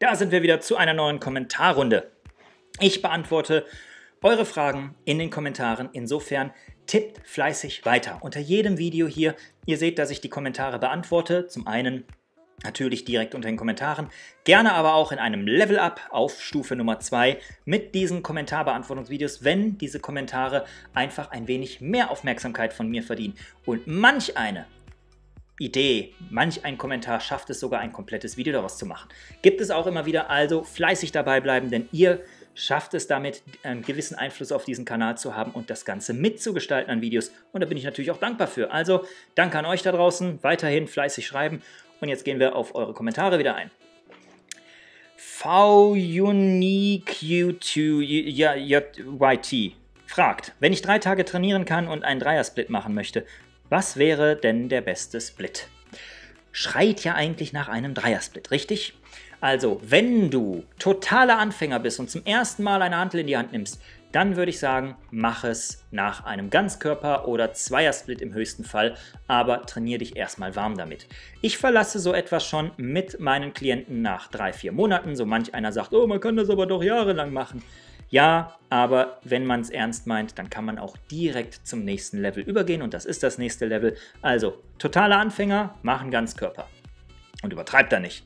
Da sind wir wieder zu einer neuen Kommentarrunde. Ich beantworte eure Fragen in den Kommentaren. Insofern tippt fleißig weiter. Unter jedem Video hier, ihr seht, dass ich die Kommentare beantworte. Zum einen natürlich direkt unter den Kommentaren, gerne aber auch in einem Level-Up auf Stufe Nummer 2 mit diesen Kommentarbeantwortungsvideos, wenn diese Kommentare einfach ein wenig mehr Aufmerksamkeit von mir verdienen. Und manch eine Idee, manch ein Kommentar schafft es sogar ein komplettes Video daraus zu machen. Gibt es auch immer wieder, also fleißig dabei bleiben, denn ihr schafft es damit, einen gewissen Einfluss auf diesen Kanal zu haben und das Ganze mitzugestalten an Videos. Und da bin ich natürlich auch dankbar für. Also danke an euch da draußen, weiterhin fleißig schreiben. Und jetzt gehen wir auf eure Kommentare wieder ein. VUniQ2YT fragt, wenn ich drei Tage trainieren kann und einen Dreiersplit machen möchte, was wäre denn der beste Split? Schreit ja eigentlich nach einem Dreiersplit, richtig? Also, wenn du totaler Anfänger bist und zum ersten Mal eine Hantel in die Hand nimmst, dann würde ich sagen, mach es nach einem Ganzkörper- oder Zweiersplit im höchsten Fall, aber trainier dich erstmal warm damit. Ich verlasse so etwas schon mit meinen Klienten nach drei, vier Monaten. So manch einer sagt, oh, man kann das aber doch jahrelang machen. Ja, aber wenn man es ernst meint, dann kann man auch direkt zum nächsten Level übergehen und das ist das nächste Level. Also, totale Anfänger machen Ganzkörper. Und übertreib da nicht.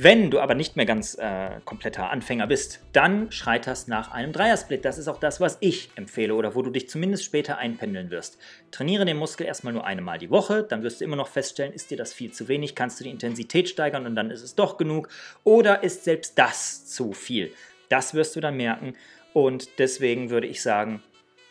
Wenn du aber nicht mehr ganz äh, kompletter Anfänger bist, dann scheiterst nach einem Dreiersplit. Das ist auch das, was ich empfehle oder wo du dich zumindest später einpendeln wirst. Trainiere den Muskel erstmal nur einmal die Woche, dann wirst du immer noch feststellen, ist dir das viel zu wenig, kannst du die Intensität steigern und dann ist es doch genug oder ist selbst das zu viel. Das wirst du dann merken und deswegen würde ich sagen,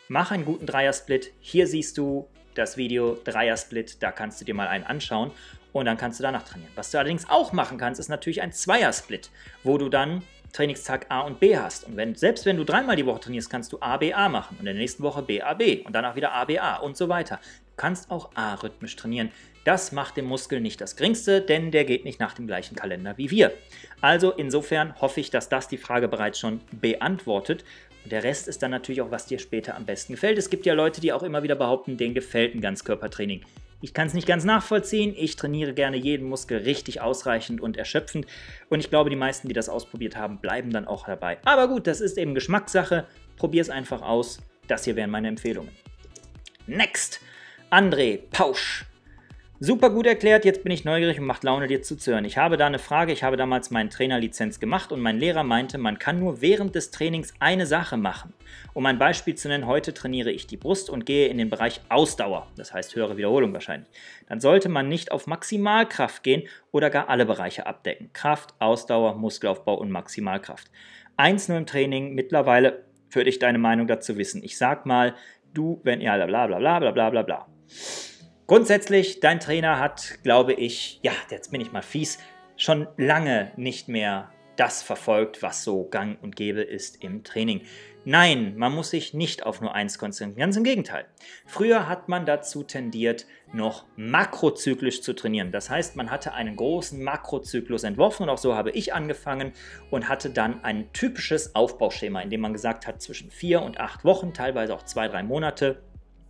mach einen guten Dreiersplit. Hier siehst du das Video Dreiersplit, da kannst du dir mal einen anschauen und dann kannst du danach trainieren. Was du allerdings auch machen kannst, ist natürlich ein Zweiersplit, wo du dann Trainingstag A und B hast. Und wenn, selbst wenn du dreimal die Woche trainierst, kannst du A, B, A machen und in der nächsten Woche B, A, B und danach wieder A, B, A und so weiter. Du kannst auch A-rhythmisch trainieren. Das macht dem Muskel nicht das geringste, denn der geht nicht nach dem gleichen Kalender wie wir. Also insofern hoffe ich, dass das die Frage bereits schon beantwortet. Und der Rest ist dann natürlich auch, was dir später am besten gefällt. Es gibt ja Leute, die auch immer wieder behaupten, denen gefällt ein Ganzkörpertraining. Ich kann es nicht ganz nachvollziehen. Ich trainiere gerne jeden Muskel richtig ausreichend und erschöpfend. Und ich glaube, die meisten, die das ausprobiert haben, bleiben dann auch dabei. Aber gut, das ist eben Geschmackssache. Probier es einfach aus. Das hier wären meine Empfehlungen. Next. André Pausch Super gut erklärt, jetzt bin ich neugierig und macht Laune, dir zuzuhören. Ich habe da eine Frage. Ich habe damals meine Trainerlizenz gemacht und mein Lehrer meinte, man kann nur während des Trainings eine Sache machen. Um ein Beispiel zu nennen, heute trainiere ich die Brust und gehe in den Bereich Ausdauer, das heißt höhere Wiederholung wahrscheinlich. Dann sollte man nicht auf Maximalkraft gehen oder gar alle Bereiche abdecken. Kraft, Ausdauer, Muskelaufbau und Maximalkraft. Eins nur im Training, mittlerweile würde ich deine Meinung dazu wissen. Ich sag mal, du, wenn, ja, bla bla bla bla bla bla bla. Grundsätzlich, dein Trainer hat, glaube ich, ja, jetzt bin ich mal fies, schon lange nicht mehr das verfolgt, was so gang und gäbe ist im Training. Nein, man muss sich nicht auf nur eins konzentrieren, ganz im Gegenteil. Früher hat man dazu tendiert, noch makrozyklisch zu trainieren. Das heißt, man hatte einen großen Makrozyklus entworfen und auch so habe ich angefangen und hatte dann ein typisches Aufbauschema, in dem man gesagt hat, zwischen vier und acht Wochen, teilweise auch zwei, drei Monate,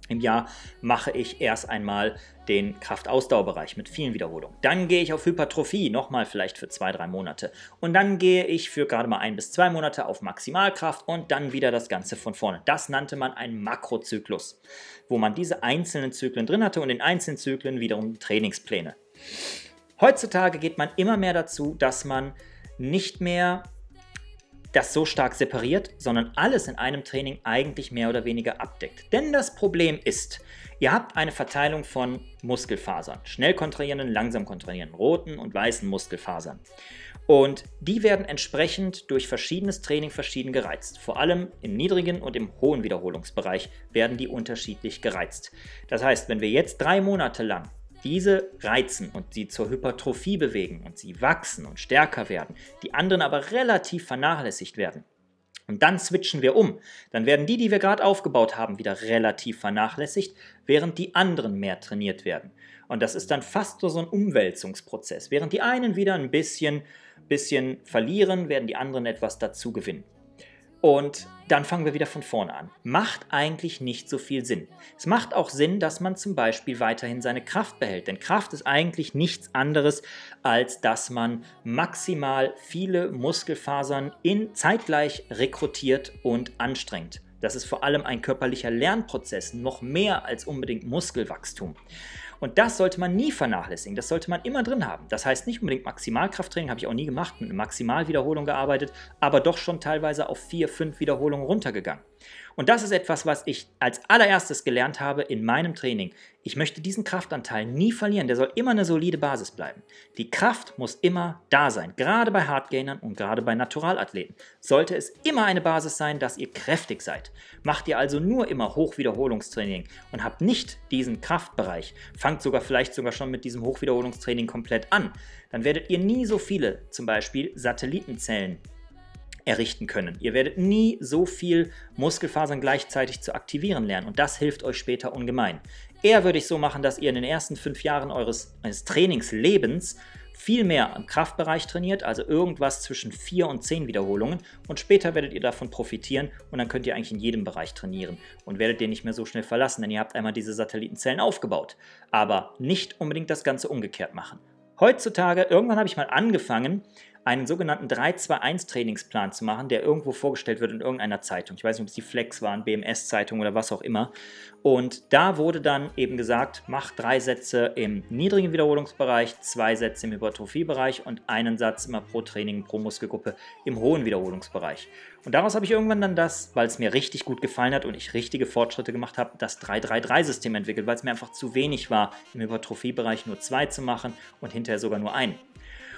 im Jahr mache ich erst einmal den Kraftausdauerbereich mit vielen Wiederholungen. Dann gehe ich auf Hypertrophie, nochmal vielleicht für zwei, drei Monate. Und dann gehe ich für gerade mal ein bis zwei Monate auf Maximalkraft und dann wieder das Ganze von vorne. Das nannte man einen Makrozyklus, wo man diese einzelnen Zyklen drin hatte und in einzelnen Zyklen wiederum Trainingspläne. Heutzutage geht man immer mehr dazu, dass man nicht mehr das so stark separiert, sondern alles in einem Training eigentlich mehr oder weniger abdeckt. Denn das Problem ist, ihr habt eine Verteilung von Muskelfasern, schnell kontrahierenden, langsam kontrahierenden, roten und weißen Muskelfasern. Und die werden entsprechend durch verschiedenes Training verschieden gereizt. Vor allem im niedrigen und im hohen Wiederholungsbereich werden die unterschiedlich gereizt. Das heißt, wenn wir jetzt drei Monate lang diese reizen und sie zur Hypertrophie bewegen und sie wachsen und stärker werden, die anderen aber relativ vernachlässigt werden. Und dann switchen wir um. Dann werden die, die wir gerade aufgebaut haben, wieder relativ vernachlässigt, während die anderen mehr trainiert werden. Und das ist dann fast so ein Umwälzungsprozess. Während die einen wieder ein bisschen, bisschen verlieren, werden die anderen etwas dazu gewinnen. Und dann fangen wir wieder von vorne an. Macht eigentlich nicht so viel Sinn. Es macht auch Sinn, dass man zum Beispiel weiterhin seine Kraft behält. Denn Kraft ist eigentlich nichts anderes, als dass man maximal viele Muskelfasern in zeitgleich rekrutiert und anstrengt. Das ist vor allem ein körperlicher Lernprozess, noch mehr als unbedingt Muskelwachstum. Und das sollte man nie vernachlässigen. Das sollte man immer drin haben. Das heißt nicht unbedingt Maximalkrafttraining, habe ich auch nie gemacht, mit einer Maximalwiederholung gearbeitet, aber doch schon teilweise auf vier, fünf Wiederholungen runtergegangen. Und das ist etwas, was ich als allererstes gelernt habe in meinem Training. Ich möchte diesen Kraftanteil nie verlieren, der soll immer eine solide Basis bleiben. Die Kraft muss immer da sein, gerade bei Hardgainern und gerade bei Naturalathleten. Sollte es immer eine Basis sein, dass ihr kräftig seid. Macht ihr also nur immer Hochwiederholungstraining und habt nicht diesen Kraftbereich, fangt sogar vielleicht sogar schon mit diesem Hochwiederholungstraining komplett an, dann werdet ihr nie so viele zum Beispiel Satellitenzellen errichten können. Ihr werdet nie so viel Muskelfasern gleichzeitig zu aktivieren lernen und das hilft euch später ungemein. Eher würde ich so machen, dass ihr in den ersten fünf Jahren eures, eines Trainingslebens viel mehr im Kraftbereich trainiert, also irgendwas zwischen vier und zehn Wiederholungen und später werdet ihr davon profitieren und dann könnt ihr eigentlich in jedem Bereich trainieren und werdet den nicht mehr so schnell verlassen, denn ihr habt einmal diese Satellitenzellen aufgebaut. Aber nicht unbedingt das Ganze umgekehrt machen. Heutzutage, irgendwann habe ich mal angefangen, einen sogenannten 3-2-1-Trainingsplan zu machen, der irgendwo vorgestellt wird in irgendeiner Zeitung. Ich weiß nicht, ob es die Flex waren, BMS-Zeitung oder was auch immer. Und da wurde dann eben gesagt, mach drei Sätze im niedrigen Wiederholungsbereich, zwei Sätze im Hypertrophiebereich und einen Satz immer pro Training, pro Muskelgruppe im hohen Wiederholungsbereich. Und daraus habe ich irgendwann dann das, weil es mir richtig gut gefallen hat und ich richtige Fortschritte gemacht habe, das 3-3-3-System entwickelt, weil es mir einfach zu wenig war, im Hypertrophiebereich nur zwei zu machen und hinterher sogar nur einen.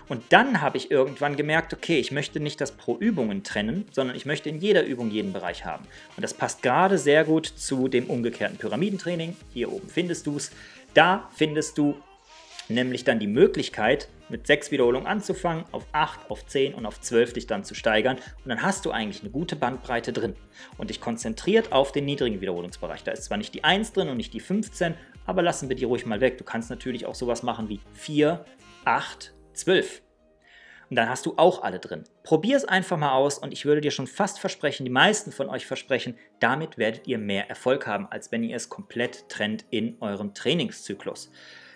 Und dann habe ich irgendwann gemerkt, okay, ich möchte nicht das pro Übungen trennen, sondern ich möchte in jeder Übung jeden Bereich haben. Und das passt gerade sehr gut zu dem umgekehrten Pyramidentraining. Hier oben findest du es. Da findest du nämlich dann die Möglichkeit, mit sechs Wiederholungen anzufangen, auf 8, auf 10 und auf 12 dich dann zu steigern. Und dann hast du eigentlich eine gute Bandbreite drin und dich konzentriert auf den niedrigen Wiederholungsbereich. Da ist zwar nicht die 1 drin und nicht die 15, aber lassen wir die ruhig mal weg. Du kannst natürlich auch sowas machen wie 4, 8, 12. Und dann hast du auch alle drin. Probier es einfach mal aus und ich würde dir schon fast versprechen, die meisten von euch versprechen, damit werdet ihr mehr Erfolg haben, als wenn ihr es komplett trennt in eurem Trainingszyklus.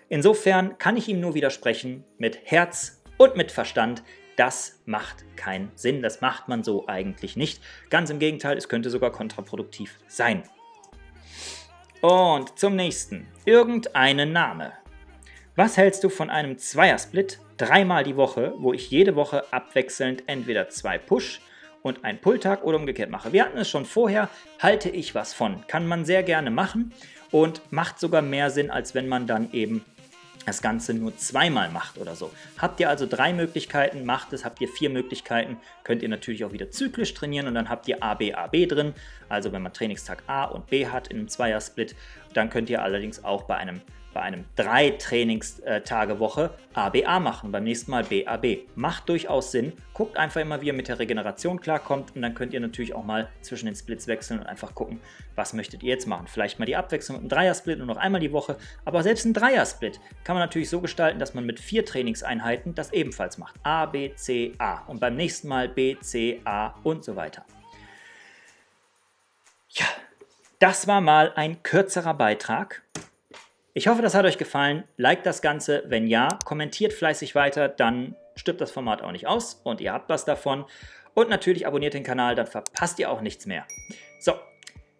Insofern kann ich ihm nur widersprechen, mit Herz und mit Verstand, das macht keinen Sinn, das macht man so eigentlich nicht. Ganz im Gegenteil, es könnte sogar kontraproduktiv sein. Und zum nächsten, irgendeinen Name. Was hältst du von einem Zweiersplit dreimal die Woche, wo ich jede Woche abwechselnd entweder zwei Push und einen Pulltag oder umgekehrt mache? Wir hatten es schon vorher, halte ich was von. Kann man sehr gerne machen und macht sogar mehr Sinn, als wenn man dann eben das Ganze nur zweimal macht oder so. Habt ihr also drei Möglichkeiten, macht es, habt ihr vier Möglichkeiten, könnt ihr natürlich auch wieder zyklisch trainieren und dann habt ihr A, B, A, B drin. Also wenn man Trainingstag A und B hat in einem Zweiersplit, dann könnt ihr allerdings auch bei einem bei einem drei Trainingstage Woche ABA machen, beim nächsten Mal BAB. Macht durchaus Sinn. Guckt einfach immer, wie ihr mit der Regeneration klarkommt und dann könnt ihr natürlich auch mal zwischen den Splits wechseln und einfach gucken, was möchtet ihr jetzt machen. Vielleicht mal die Abwechslung mit einem Dreiersplit und noch einmal die Woche, aber selbst ein Dreiersplit kann man natürlich so gestalten, dass man mit vier Trainingseinheiten das ebenfalls macht. A, B, C, A und beim nächsten Mal B, C, A und so weiter. Ja, das war mal ein kürzerer Beitrag ich hoffe, das hat euch gefallen. Liked das Ganze. Wenn ja, kommentiert fleißig weiter, dann stirbt das Format auch nicht aus und ihr habt was davon. Und natürlich abonniert den Kanal, dann verpasst ihr auch nichts mehr. So,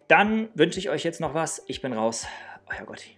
dann wünsche ich euch jetzt noch was. Ich bin raus. Euer Gotti.